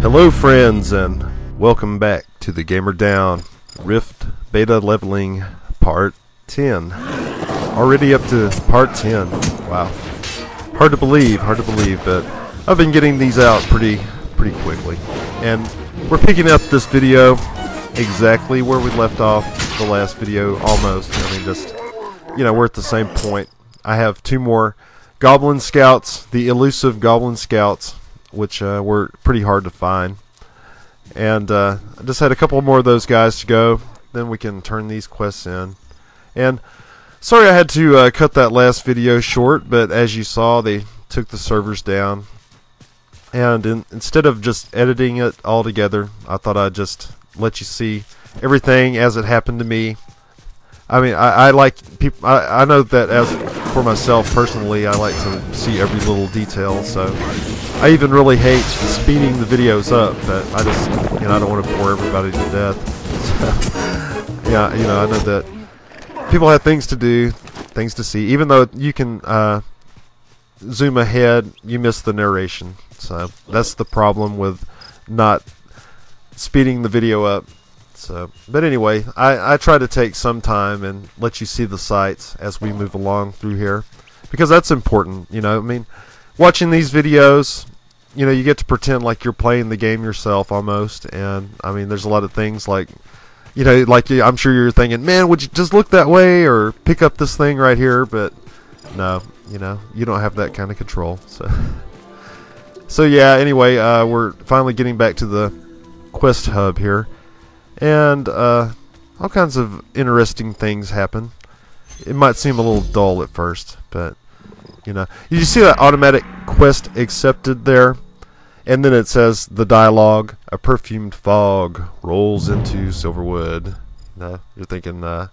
Hello, friends, and welcome back to the Gamer Down Rift Beta Leveling Part 10. Already up to Part 10. Wow. Hard to believe, hard to believe, but I've been getting these out pretty, pretty quickly. And we're picking up this video exactly where we left off the last video, almost. I mean, just, you know, we're at the same point. I have two more Goblin Scouts, the elusive Goblin Scouts, which uh, were pretty hard to find. And uh, I just had a couple more of those guys to go. Then we can turn these quests in. And sorry I had to uh, cut that last video short, but as you saw, they took the servers down. And in, instead of just editing it all together, I thought I'd just let you see everything as it happened to me. I mean, I, I like people. I, I know that as for myself personally, I like to see every little detail. So I even really hate speeding the videos up, but I just, you know, I don't want to bore everybody to death. So, yeah, you know, I know that people have things to do, things to see. Even though you can uh, zoom ahead, you miss the narration. So that's the problem with not speeding the video up. So, but anyway, I, I try to take some time and let you see the sights as we move along through here, because that's important. You know, I mean, watching these videos, you know, you get to pretend like you're playing the game yourself almost, and I mean, there's a lot of things like, you know, like I'm sure you're thinking, man, would you just look that way or pick up this thing right here? But no, you know, you don't have that kind of control. So, so yeah. Anyway, uh, we're finally getting back to the quest hub here and uh, all kinds of interesting things happen. It might seem a little dull at first, but you know, you see that automatic quest accepted there, and then it says the dialogue: "A perfumed fog rolls into Silverwood." No, you're thinking uh,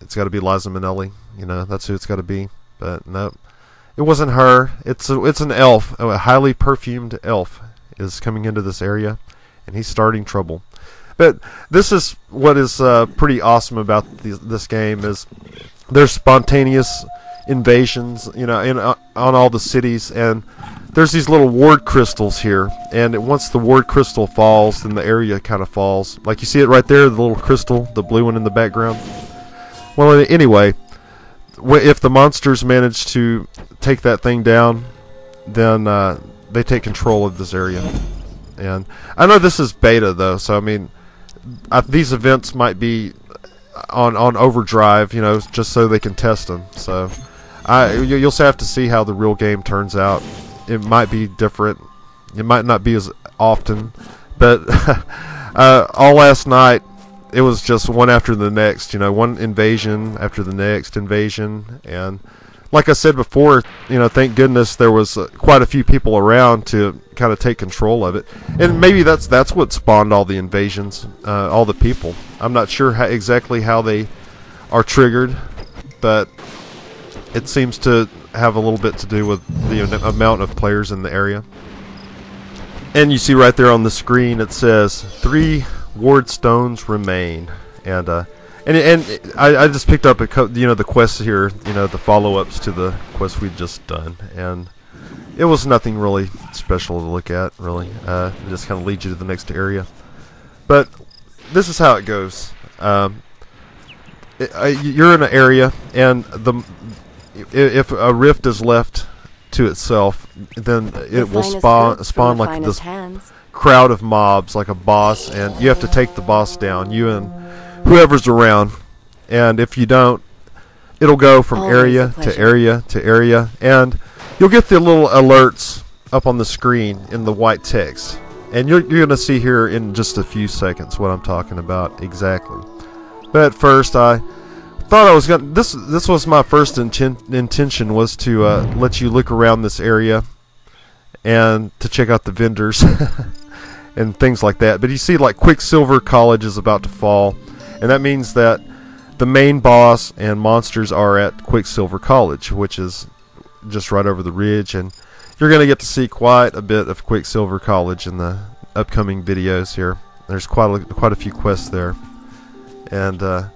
it's got to be Liza Minnelli. You know, that's who it's got to be, but nope. It wasn't her. It's a, it's an elf, a highly perfumed elf, is coming into this area and he's starting trouble. But this is what is uh, pretty awesome about th- this game is there's spontaneous invasions, you know, in uh, on all the cities, and there's these little ward crystals here, and once the ward crystal falls, then the area kind of falls. Like you see it right there, the little crystal, the blue one in the background. Well, anyway, if the monsters manage to take that thing down, then uh, they take control of this area. And I know this is beta though, so I mean, I, these events might be on on overdrive, you know, just so they can test them. So I you, you'll have to see how the real game turns out. It might be different. It might not be as often, but uh, all last night it was just one after the next. You know, one invasion after the next invasion, and like I said before, you know, thank goodness there was uh, quite a few people around to kind of take control of it, and maybe that's that's what spawned all the invasions, uh, all the people. I'm not sure how, exactly how they are triggered, but it seems to have a little bit to do with the amount of players in the area. And you see right there on the screen it says three ward stones remain, and uh, and and I, I just picked up a you know the quests here, you know the follow ups to the quests we'd just done, and it was nothing really special to look at, really. Uh, it just kind of leads you to the next area. But this is how it goes. Um, it, uh, you're in an area, and the if a rift is left to itself, then it will spawn spawn like this hands. crowd of mobs, like a boss, and you have to take the boss down. You and whoever's around, and if you don't, it'll go from Always area to area to area, and you'll get the little alerts up on the screen in the white text, and you're you're gonna see here in just a few seconds what I'm talking about exactly. But first, I thought I was gonna. This this was my first inten- intention was to uh, let you look around this area and to check out the vendors and things like that. But you see, like Quicksilver College is about to fall, and that means that the main boss and monsters are at Quicksilver College, which is just right over the ridge, and you're going to get to see quite a bit of Quicksilver College in the upcoming videos here. There's quite a, quite a few quests there, and uh,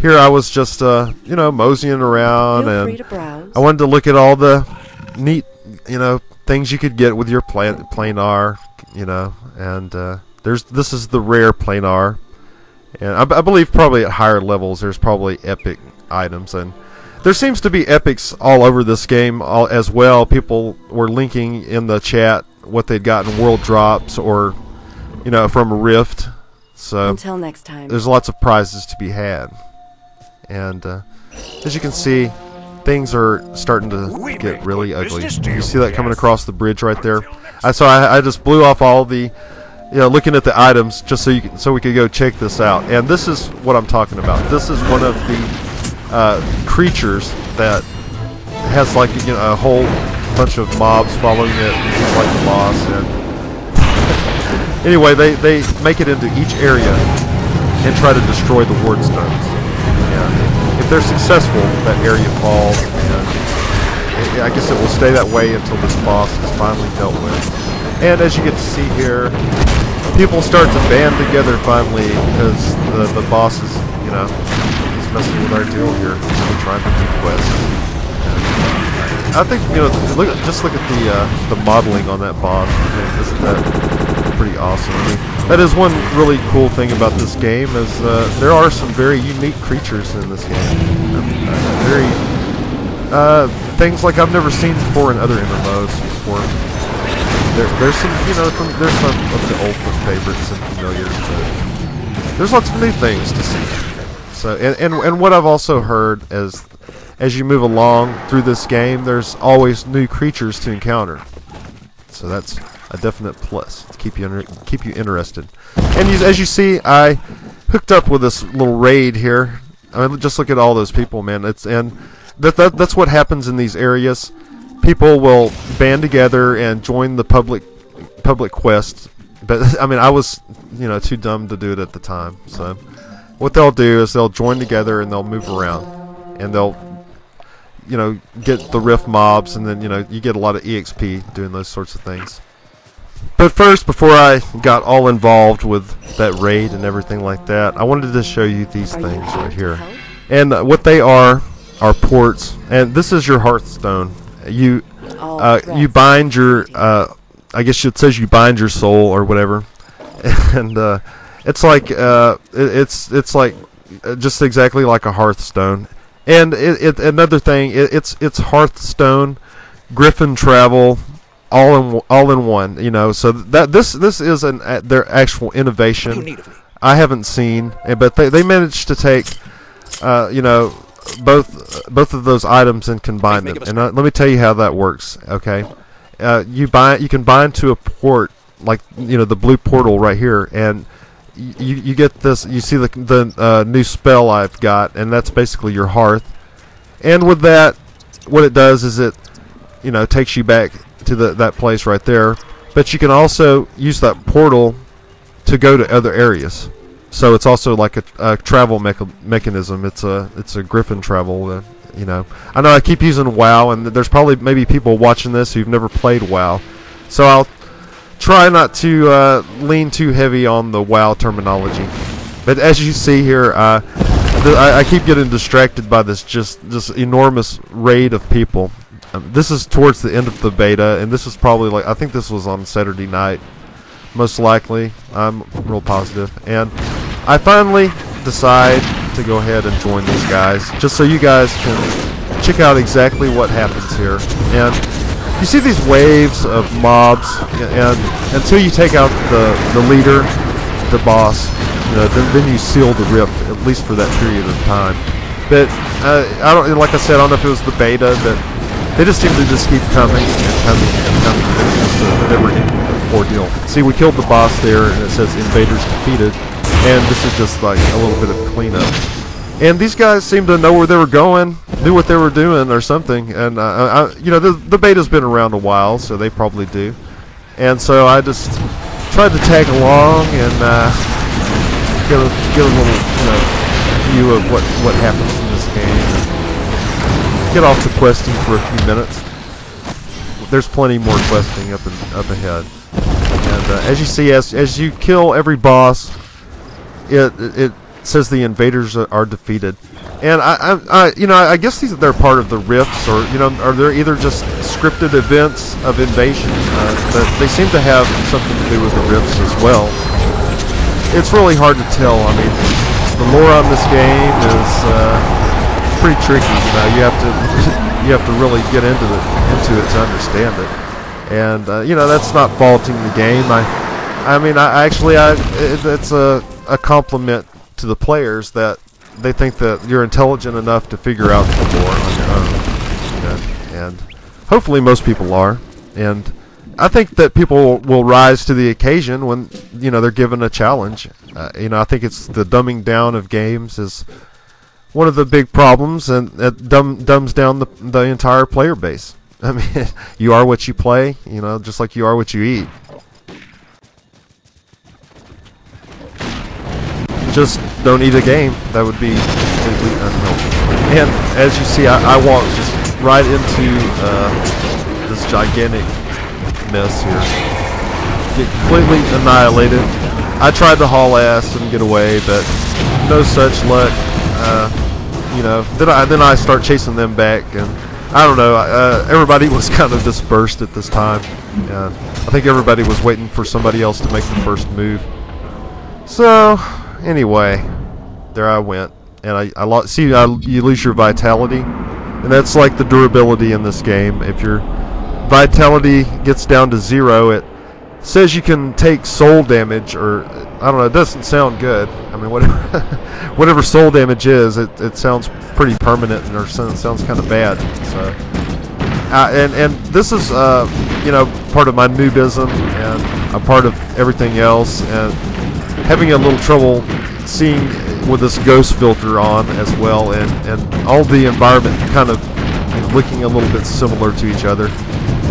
here I was just uh, you know moseying around Feel and. I wanted to look at all the neat you know things you could get with your plan- planar, you know, and uh, there's this is the rare planar, and I, I believe probably at higher levels there's probably epic items and. There seems to be epics all over this game all, as well. People were linking in the chat what they'd gotten world drops or, you know, from a rift. So Until next time. there's lots of prizes to be had. And uh, as you can see, things are starting to get really ugly. You see that coming across the bridge right there? I so I, I just blew off all the, you know, looking at the items just so you can, so we could go check this out. And this is what I'm talking about. This is one of the uh, creatures that has like you know a whole bunch of mobs following it, like the boss. And anyway, they they make it into each area and try to destroy the ward stones. And if they're successful, that area falls. And I guess it will stay that way until this boss is finally dealt with. And as you get to see here, people start to band together finally because the the boss is you know he's messing with our deal here. We're trying to do quests. I think you know. Look, just look at the uh, the modeling on that boss. I mean, isn't that pretty awesome? I mean, that is one really cool thing about this game is uh, there are some very unique creatures in this game. Uh, very things like I've never seen before in other MMOs before. There, there's some, you know, from, there's some of the old favorites and familiars, but there's lots of new things to see. So, and, and and what I've also heard is, as you move along through this game, there's always new creatures to encounter. So that's a definite plus to keep you keep you interested. And you, as you see, I hooked up with this little raid here. I mean, just look at all those people, man. It's and that, that that's what happens in these areas. People will band together and join the public public quest. But I mean, I was you know too dumb to do it at the time. So what they'll do is they'll join together and they'll move around. And they'll you know get the rift mobs and then you know you get a lot of exp doing those sorts of things. But first before i got all involved with that raid and everything like that i wanted to show you these Are things here right here. and what they are are ports. And this is your hearthstone you All uh, threats you bind your uh, I guess it says you bind your soul or whatever, and uh, it's like uh, it, it's it's like uh, just exactly like a Hearthstone. And it, it another thing, it, it's it's Hearthstone, Griffin Travel, all in all in one. You know, so that this this is an uh, their actual innovation. I haven't seen, eh, but they, they managed to take, uh, you know, both both of those items and combine them. And uh, let me tell you how that works. Okay, uh, you buy you can bind to a port like you know the blue portal right here, and you you get this. You see the the uh, new spell I've got, and that's basically your hearth. And with that, what it does is it, you know, takes you back to the that place right there. But you can also use that portal to go to other areas. So it's also like a, a travel mecha- mechanism. It's a it's a Griffin travel. Uh, you know, I know I keep using WoW, and there's probably maybe people watching this who've never played WoW. So I'll try not to uh, lean too heavy on the WoW terminology. But as you see here, uh, I, I keep getting distracted by this just this enormous raid of people. Um, this is towards the end of the beta, and this is probably like I think this was on Saturday night most likely. I'm real positive. And I finally decide to go ahead and join these guys, just so you guys can check out exactly what happens here. And you see these waves of mobs, and until you take out the, the leader, the boss, you know, then, then you seal the rift, at least for that period of time. But uh, I don't, like I said, I don't know if it was the beta, but they just seem to just keep coming and coming and coming. It's just a never-ending ordeal. See, we killed the boss there, and it says invaders defeated, and this is just like a little bit of cleanup. And these guys seem to know where they were going, knew what they were doing, or something. And uh, I, I- you know, the, the beta's been around a while, so they probably do. And so I just tried to tag along and uh, get a get a little you know, view of what what happens in this game. Get off the questing for a few minutes there's plenty more questing up and up ahead. And uh, as you see, as as you kill every boss, it it says the invaders are, defeated, and I, I, I, you know, I guess these they're part of the rifts, or you know, are they either just scripted events of invasion? Uh, but they seem to have something to do with the rifts as well. It's really hard to tell. I mean, the lore on this game is uh, pretty tricky. You know, you have to you have to really get into it into it to understand it. And uh, you know, that's not faulting the game. I, I mean, I actually, I it, it's a a compliment to the players that they think that you're intelligent enough to figure out the lore on your own. And, and hopefully, most people are. And I think that people will rise to the occasion when you know they're given a challenge. Uh, you know, I think it's the dumbing down of games is one of the big problems, and it dumb, dumbs down the the entire player base. I mean, you are what you play. You know, just like you are what you eat. Just don't eat a game. That would be completely unhealthy. And as you see, I, I walked just right into uh, this gigantic mess here. Get completely annihilated. I tried to haul ass and get away, but no such luck. Uh, you know, then I then I start chasing them back, and I don't know. Uh, everybody was kind of dispersed at this time. Yeah, I think everybody was waiting for somebody else to make the first move. So, anyway, there I went, and I, I lo- see I, you lose your vitality, and that's like the durability in this game. If your vitality gets down to zero, it says you can take soul damage, or I don't know. It doesn't sound good. I mean, whatever, whatever soul damage is, it, it sounds pretty permanent, or sounds, sounds kind of bad. So, uh, and and this is uh, you know part of my noobism and a part of everything else, and having a little trouble seeing with this ghost filter on as well, and and all the environment kind of you know, looking a little bit similar to each other,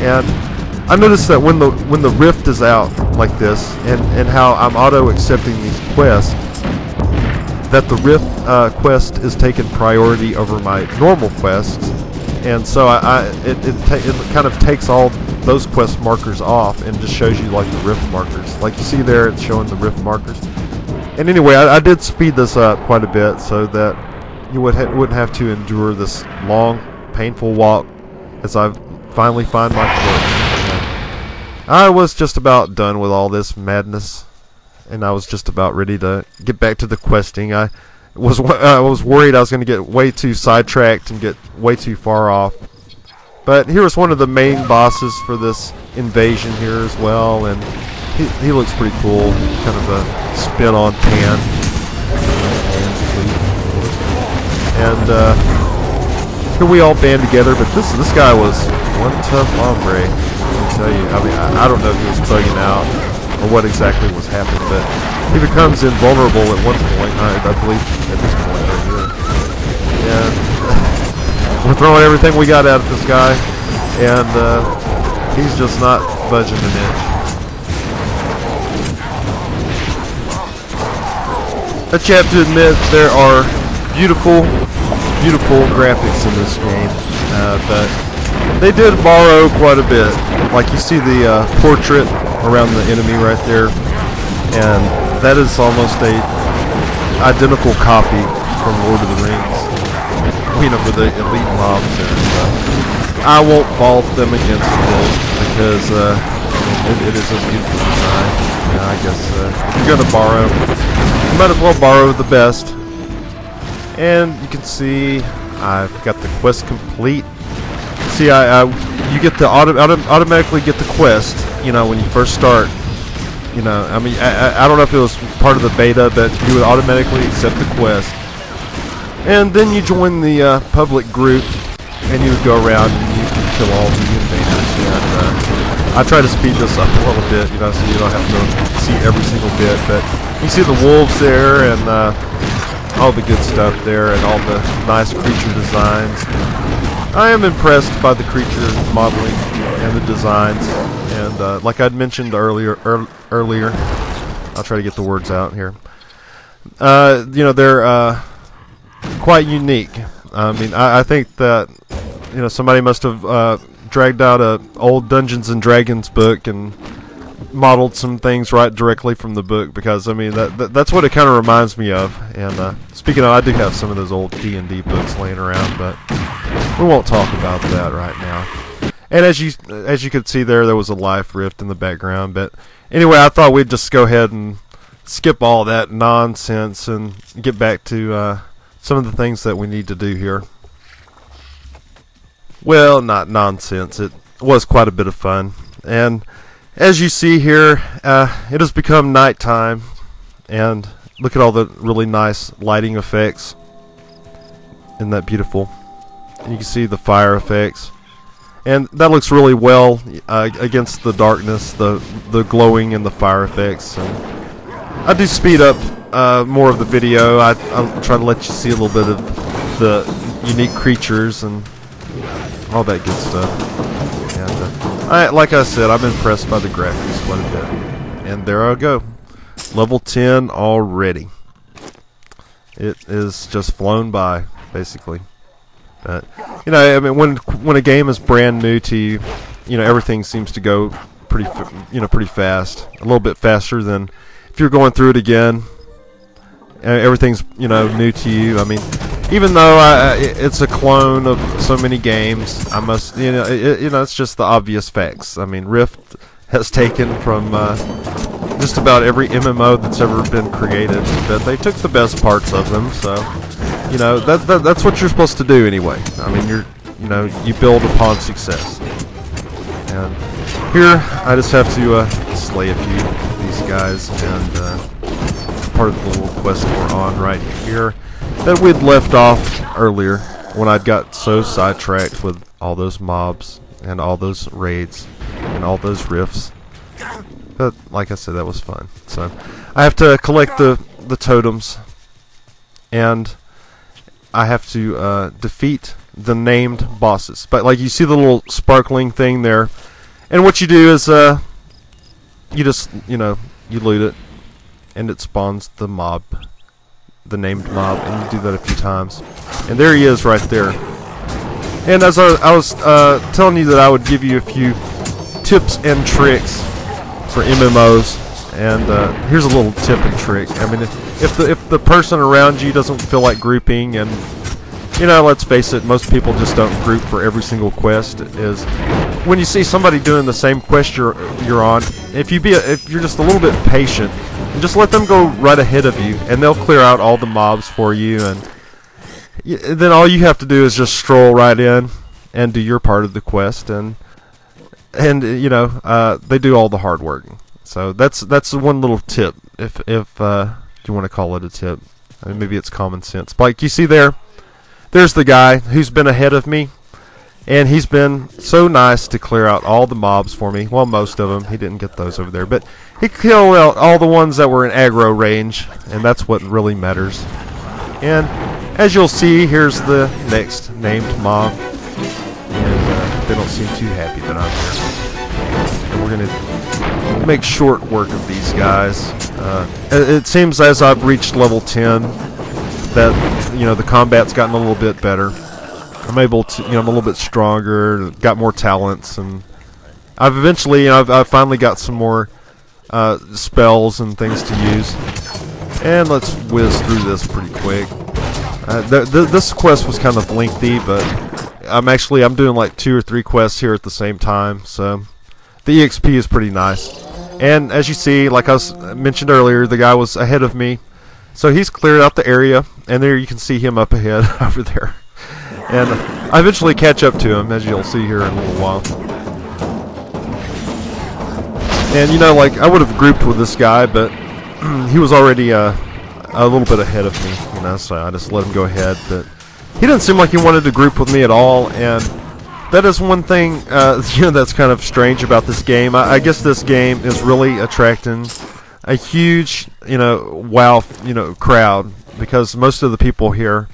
and I noticed that when the when the rift is out like this, and and how I'm auto accepting these quests, that the rift uh, quest is taking priority over my normal quests, and so I, I it it, it kind of takes all those quest markers off and just shows you like the rift markers. Like you see there, it's showing the rift markers. And anyway, I, I did speed this up quite a bit so that you would ha- wouldn't have to endure this long, painful walk as I finally find my quest. I was just about done with all this madness, and I was just about ready to get back to the questing. I was I was worried I was going to get way too sidetracked and get way too far off. But here was one of the main bosses for this invasion here as well, and he, he looks pretty cool. Kind of a spin on Pan. And uh, here we all band together, but this this guy was one tough hombre. I tell you. I mean, I, I don't know if he was bugging out or what exactly was happening, but he becomes invulnerable at one point. I, I believe at this point right here. We're throwing everything we got at this guy, and uh, he's just not budging an inch. But you have to admit there are beautiful, beautiful graphics in this game, uh, but they did borrow quite a bit. Like you see the uh, portrait around the enemy right there, and that is almost a identical copy from Lord of the Rings. You know, for the elite mobs I won't fault them against it because uh, it, it is a beautiful design. Yeah, I guess uh, you're gonna borrow, you might as well borrow the best. And you can see I've got the quest complete. See, I, I you get the auto, auto, automatically get the quest. You know when you first start. You know, I mean, I, I- don't know if it was part of the beta, but you would automatically accept the quest. And then you join the uh, public group, and you would go around and you kill all the invaders. And uh, I try to speed this up a little bit, you know, so you don't have to see every single bit. But you see the wolves there, and uh, all the good stuff there, and all the nice creature designs. I am impressed by the creature modeling and the designs. And uh, like I'd mentioned earlier, ear- earlier, I'll try to get the words out here. Uh, you know, they're uh, quite unique. I mean, I, I think that you know somebody must have uh, dragged out a old Dungeons and Dragons book and modeled some things right directly from the book because I mean that, that that's what it kind of reminds me of. And uh, speaking of, I do have some of those old D and D books laying around, but we won't talk about that right now. And as you as you could see there, there was a life rift in the background. But anyway, I thought we'd just go ahead and skip all that nonsense and get back to uh, some of the things that we need to do here. Well, not nonsense. It was quite a bit of fun. And as you see here, uh, it has become nighttime. And look at all the really nice lighting effects. Isn't that beautiful? And you can see the fire effects. And that looks really well uh, against the darkness, the the glowing and the fire effects. And I do speed up uh, more of the video. I, I'll try to let you see a little bit of the unique creatures and all that good stuff. And uh, I, like I said, I'm impressed by the graphics quite a bit. And there I go, level 10 already. It is just flown by, basically. But you know, I mean, when when a game is brand new to you, you know everything seems to go pretty, you know, pretty fast. A little bit faster than if you're going through it again. Uh, everything's you know new to you. I mean, even though I, it's a clone of so many games, I must you know it, you know it's just the obvious facts. I mean, Rift has taken from uh, just about every MMO that's ever been created, but they took the best parts of them. So you know that, that that's what you're supposed to do anyway. I mean, you're you know you build upon success. And here I just have to uh, slay a few of these guys and. Uh, part of the little quest we're on right here that we'd left off earlier when I'd got so sidetracked with all those mobs and all those raids and all those rifts. But like I said, that was fun. So I have to collect the the totems, and I have to uh, defeat the named bosses. But like you see the little sparkling thing there, and what you do is uh, you just you know you loot it, and it spawns the mob the named mob, and you do that a few times. And there he is right there. And as I, I was uh, telling you that I would give you a few tips and tricks for MMOs, and uh, here's a little tip and trick. I mean, if, if the if the person around you doesn't feel like grouping, and you know, let's face it, most people just don't group for every single quest. Is when you see somebody doing the same quest you're you're on, if you be a, if you're just a little bit patient just let them go right ahead of you, and they'll clear out all the mobs for you, and then all you have to do is just stroll right in and do your part of the quest, and and you know uh, they do all the hard work. So that's that's one little tip, if if uh, you want to call it a tip. I mean, maybe it's common sense. Like you see there, there's the guy who's been ahead of me. And he's been so nice to clear out all the mobs for me. Well, most of them. He didn't get those over there. But he killed out all the ones that were in aggro range. And that's what really matters. And as you'll see, here's the next named mob. And uh, they don't seem too happy that I'm here. And we're going to make short work of these guys. Uh, it seems as I've reached level 10 that, you know, the combat's gotten a little bit better. I'm able to, you know, I'm a little bit stronger, got more talents, and I've eventually, you know, I've, I've finally got some more uh, spells and things to use. And let's whiz through this pretty quick. Uh, th th this quest was kind of lengthy, but I'm actually I'm doing like two or three quests here at the same time, so the EXP is pretty nice. And as you see, like I was mentioned earlier, the guy was ahead of me, so he's cleared out the area, and there you can see him up ahead over there. And I eventually catch up to him, as you'll see here in a little while. And you know, like I would have grouped with this guy, but he was already uh, a little bit ahead of me, you know. So I just let him go ahead. But he didn't seem like he wanted to group with me at all, and that is one thing uh, you know that's kind of strange about this game. I, I guess this game is really attracting a huge, you know, WoW, you know, crowd because most of the people here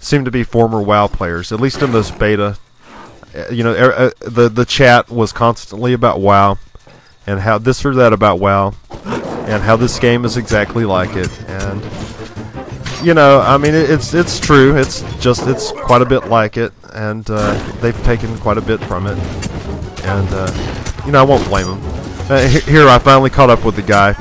seem to be former WoW players, at least in this beta. Uh, you know, er, uh, the the chat was constantly about WoW and how this or that about WoW and how this game is exactly like it. And you know, I mean, it's it's true. It's just it's quite a bit like it, and uh, they've taken quite a bit from it. And uh, you know, I won't blame them. Uh, here, I finally caught up with the guy,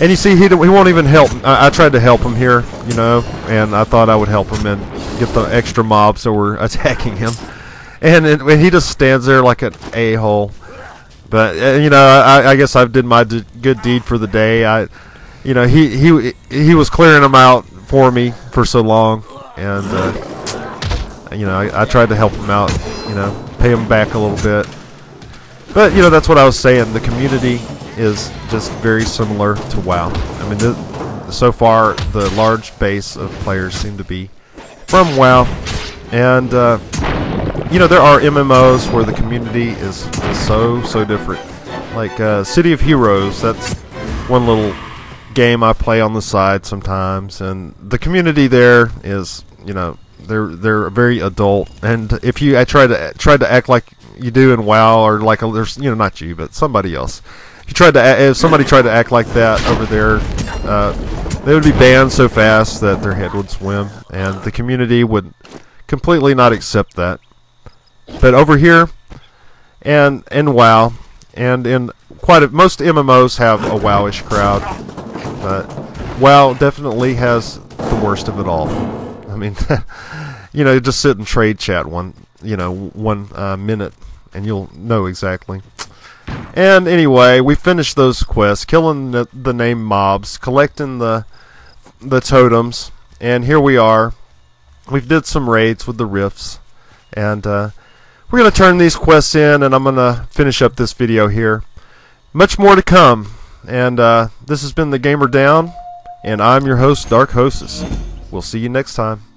and you see, he he won't even help. I, I tried to help him here, you know, and I thought I would help him and get the extra mobs that were attacking him, and, it, and he just stands there like an a hole. But uh, you know, I, I guess I did my good deed for the day. I, you know, he he he was clearing them out for me for so long, and uh, you know, I, I tried to help him out. You know, pay him back a little bit. But you know, that's what I was saying. The community is just very similar to WoW. I mean, so far the large base of players seem to be from WoW, and uh, you know, there are MMOs where the community is, so so different. Like uh, City of Heroes, that's one little game I play on the side sometimes, and the community there is, you know, they're they're very adult. And if you I try to try to act like you do in WoW, or like a, there's you know not you but somebody else. You tried to if somebody tried to act like that over there, uh, they would be banned so fast that their head would swim, and the community would completely not accept that. But over here, and in WoW, and in quite a, most MMOs have a WoWish crowd, but WoW definitely has the worst of it all. I mean, you know, just sit and trade chat one, you know, one uh, minute, and you'll know exactly. And anyway, we finished those quests, killing the, the name mobs, collecting the the totems, and here we are. We've did some raids with the rifts, and uh, we're gonna turn these quests in, and I'm gonna finish up this video here. Much more to come, and uh, this has been the Gamer Down, and I'm your host, Darkhosis. We'll see you next time.